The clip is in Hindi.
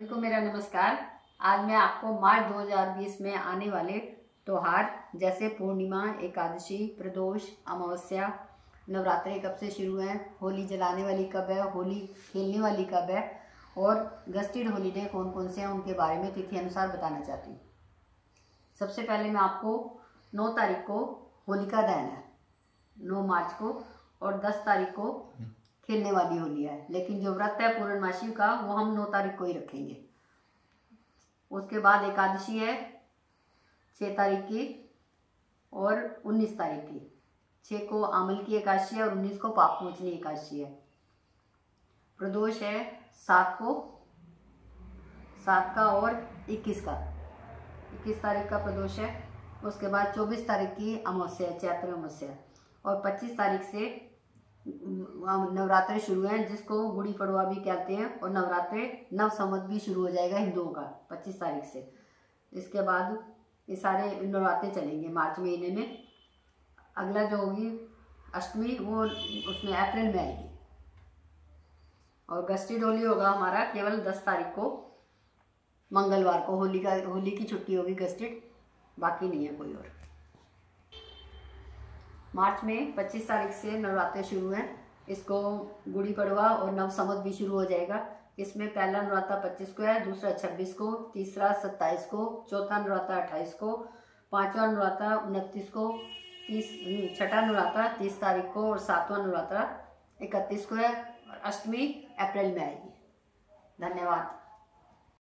को मेरा नमस्कार। आज मैं आपको मार्च 2020 में आने वाले त्योहार, जैसे पूर्णिमा, एकादशी, प्रदोष, अमावस्या, नवरात्रे कब से शुरू हैं, होली जलाने वाली कब है, होली खेलने वाली कब है, और गस्टिड होलीडे कौन कौन से हैं, उनके बारे में तिथि अनुसार बताना चाहती हूँ। सबसे पहले मैं आपको 9 तारीख को होलिका दहन है 9 मार्च को, और 10 तारीख को खेलने वाली होली है। लेकिन जो व्रत है पूर्णमासी का, वो हम नौ तारीख को ही रखेंगे। उसके बाद एकादशी है छः तारीख की और उन्नीस तारीख की। छः को आमल की एकादशी है और उन्नीस को पाप मोचनी एकादशी है। प्रदोष है, सात को, सात का और इक्कीस का। इक्कीस तारीख का प्रदोष है, उसके बाद चौबीस तारीख की अमावस्या चैत्र अमावस्या और पच्चीस तारीख से नवरात्रे शुरू हैं, जिसको गुड़ी पड़वा भी कहते हैं, और नवरात्रे नव संवत भी शुरू हो जाएगा हिंदुओं का, पच्चीस तारीख से। इसके बाद ये सारे नवरात्रे चलेंगे मार्च महीने में। अगला जो होगी अष्टमी, वो उसमें अप्रैल में आएगी। और गस्टी डोली होगा हमारा, केवल दस तारीख को। मंगलवार को होली का, होली की छुट्टी होगी गस्टेड बाकी नहीं है कोई और। मार्च में 25 तारीख से नवरात्रे शुरू हैं। इसको गुड़ी पड़वा और नव समत भी शुरू हो जाएगा। इसमें पहला नवरात्रा 25 को है, दूसरा 26 को, तीसरा 27 को, चौथा नवरात्रा 28 को, पांचवा नवरात्रा उनतीस को, तीस छठा नवरात्रा तीस तारीख को और सातवां नवरात्रा इकतीस को है और अष्टमी अप्रैल में आएगी। धन्यवाद।